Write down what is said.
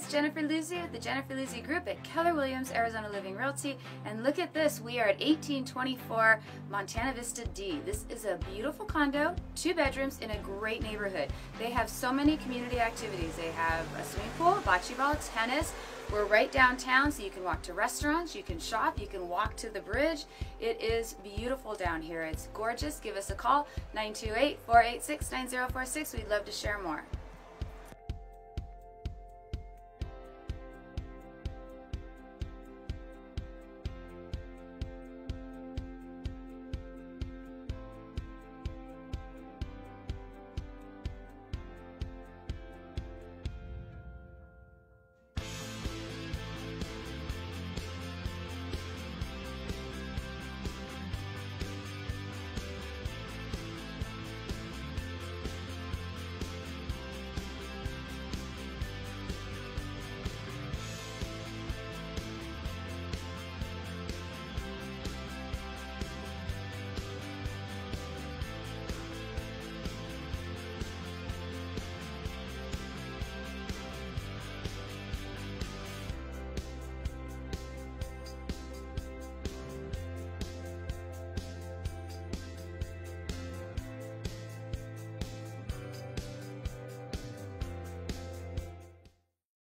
it's Jennifer Luzzi with the Jennifer Luzzi Group at Keller Williams Arizona Living Realty. And look at this, we are at 1824 Montana Vista D. This is a beautiful condo, two bedrooms in a great neighborhood. They have so many community activities. They have a swimming pool, bocce ball, tennis. We're right downtown, so you can walk to restaurants, you can shop, you can walk to the bridge. It is beautiful down here. It's gorgeous. Give us a call, 928 486 9046. We'd love to share more.